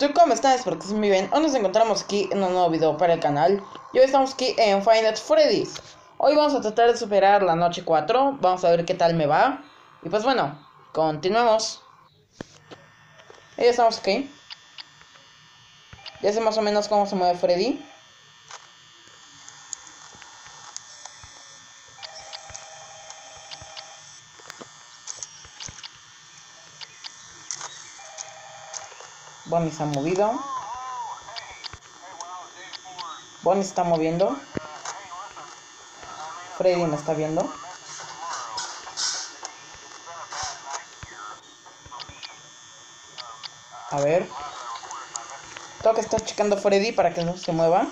¿tú cómo estás? Espero que estén muy bien. Hoy nos encontramos aquí en un nuevo video para el canal. Y hoy estamos aquí en Find at Freddy's. Hoy vamos a tratar de superar la noche 4. Vamos a ver qué tal me va. Y pues bueno, continuemos. Y ya estamos aquí. Ya sé más o menos cómo se mueve Freddy. Bonnie se ha movido. Bonnie está moviendo. Freddy me está viendo. A ver. Tengo que estar checando a Freddy para que no se mueva.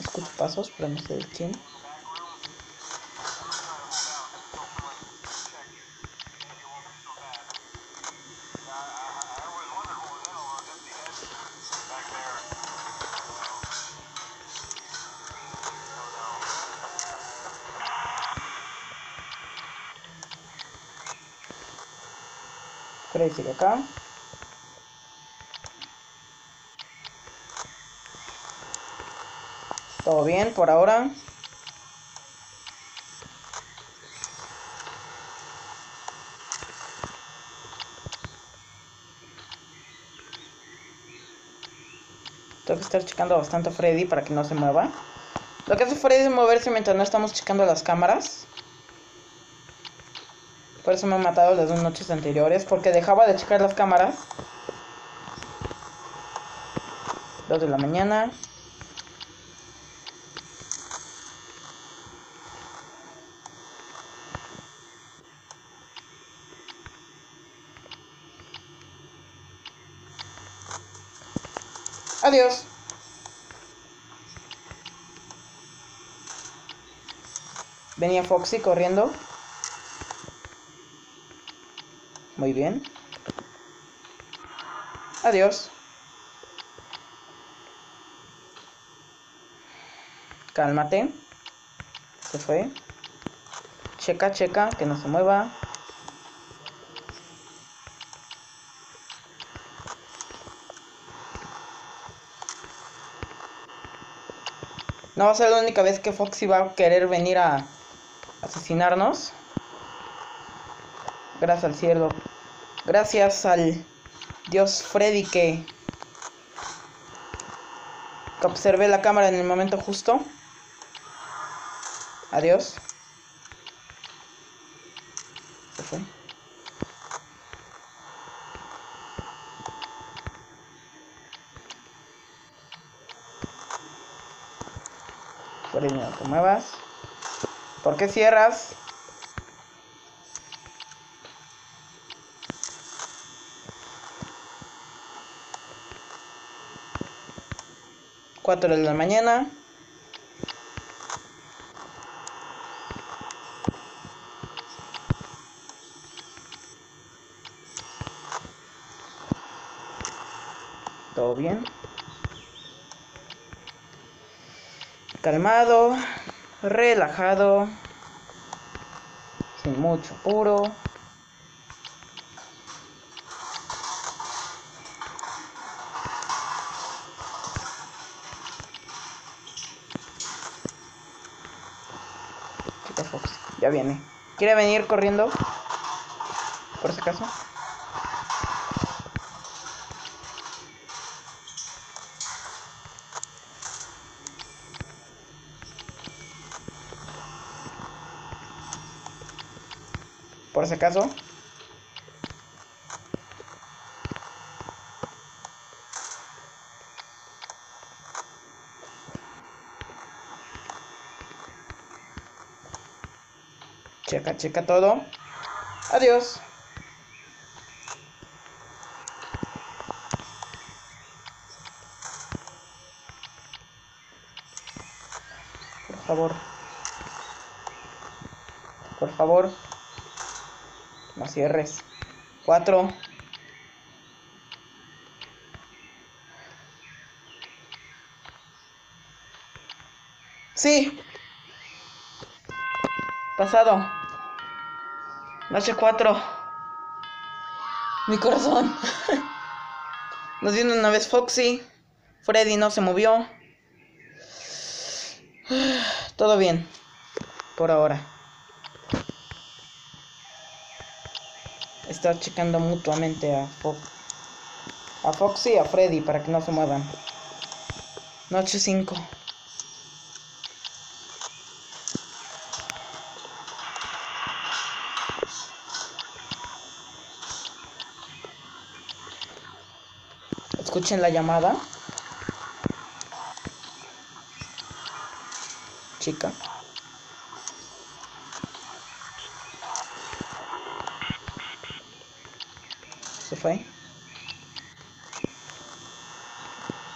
Escucho pasos, pero no sé de quién. Sigue acá. Todo bien por ahora. Tengo que estar checando bastante a Freddy para que no se mueva. Lo que hace Freddy es moverse mientras no estamos checando las cámaras. Por eso me han matado las dos noches anteriores. Porque dejaba de checar las cámaras. Dos de la mañana. Adiós. Venía Foxy corriendo. Muy bien. Adiós. Cálmate. Se fue. Checa, checa, que no se mueva. No va a ser la única vez que Foxy va a querer venir a asesinarnos. Gracias al cielo. Gracias al Dios Freddy que, observé la cámara en el momento justo. Adiós. ¿Por qué cierras? Cuatro de la mañana. Todo bien. Calmado, relajado, sin mucho puro. Fox, ya viene. ¿Quiere venir corriendo? Por si acaso. Por si acaso. Checa, checa todo. Adiós. Por favor. Por favor. No cierres. Cuatro. Sí. Pasado. Noche cuatro. Mi corazón. Nos viene una vez Foxy. Freddy no se movió. Todo bien. Por ahora. Está checando mutuamente a Fox. A Foxy y a Freddy para que no se muevan. Noche 5. Escuchen la llamada. Chica. Se fue.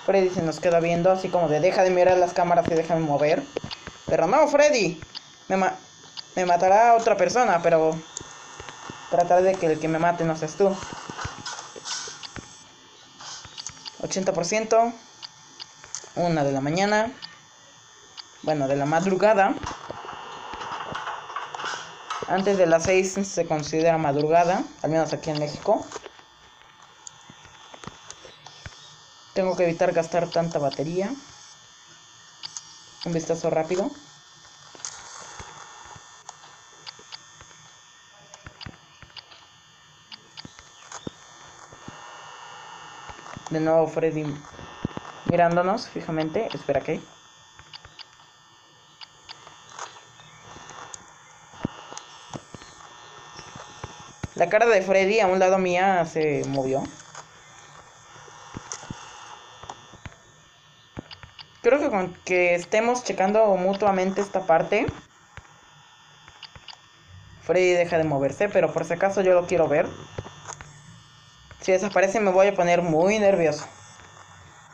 Freddy se nos queda viendo así como de deja de mirar las cámaras y déjame mover. Pero no, Freddy. Me, me matará otra persona, pero trataré de que el que me mate no seas tú. 80%. Una de la mañana. Bueno, de la madrugada. Antes de las 6 se considera madrugada, al menos aquí en México. Tengo que evitar gastar tanta batería. Un vistazo rápido. De nuevo Freddy mirándonos fijamente. Espera que. La cara de Freddy a un lado mía se movió. Creo que con que estemos checando mutuamente esta parte. Freddy deja de moverse, pero por si acaso yo lo quiero ver. Si desaparece me voy a poner muy nervioso.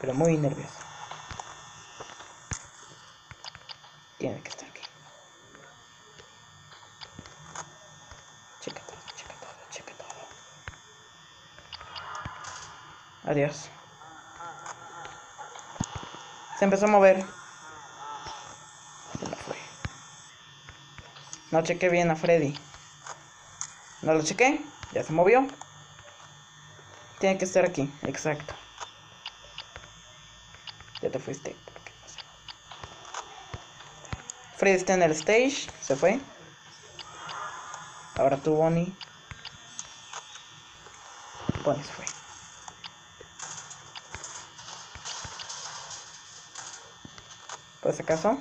Pero muy nervioso. Tiene que estar aquí. Checa todo, checa todo, checa todo. Adiós. Se empezó a mover. No chequé bien a Freddy. No lo chequé. Ya se movió. Tiene que estar aquí, exacto. Ya te fuiste. Freddy está en el stage, se fue. Ahora tú, Bonnie. Bonnie se fue. Por acaso.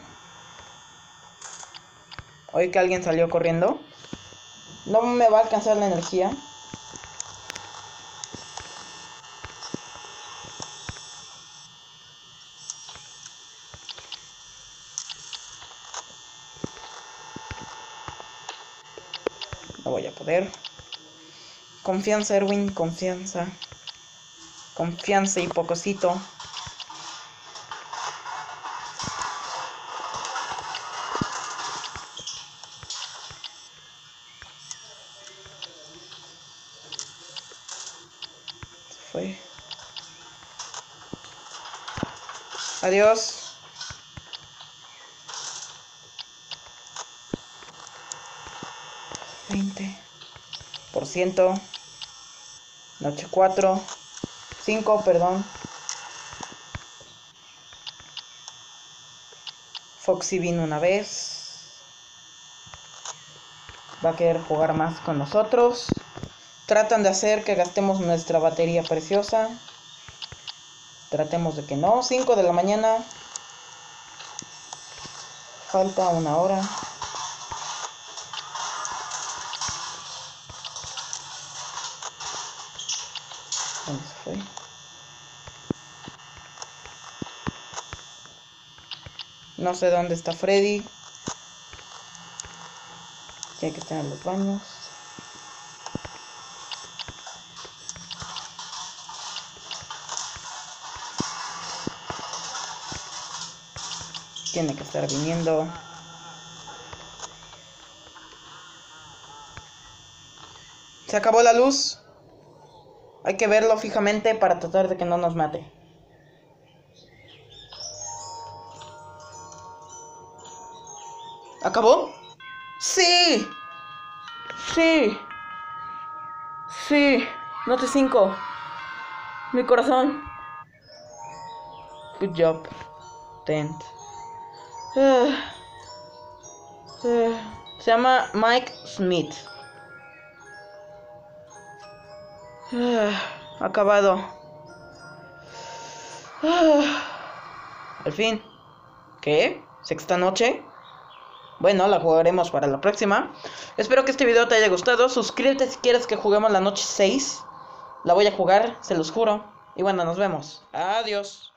Oí que alguien salió corriendo. No me va a alcanzar la energía. Confianza, Erwin, confianza. Confianza y pocosito. Fue. Adiós. noche 4, 5, perdón. Foxy vino una vez. Va a querer jugar más con nosotros. Tratan de hacer que gastemos nuestra batería preciosa. Tratemos de que no. 5 de la mañana. Falta una hora. No sé dónde está Freddy. Tiene que estar en los baños. Tiene que estar viniendo. Se acabó la luz. Hay que verlo fijamente para tratar de que no nos mate. ¿Acabó? Sí. Sí. Sí. Noche 5. Mi corazón. Good job. Tent. Ah. Ah. Se llama Mike Smith. Acabado. Ah, al fin. ¿Qué? ¿Sexta noche? Bueno, la jugaremos para la próxima. Espero que este video te haya gustado. Suscríbete si quieres que juguemos la noche 6. La voy a jugar, se los juro. Y bueno, nos vemos. Adiós.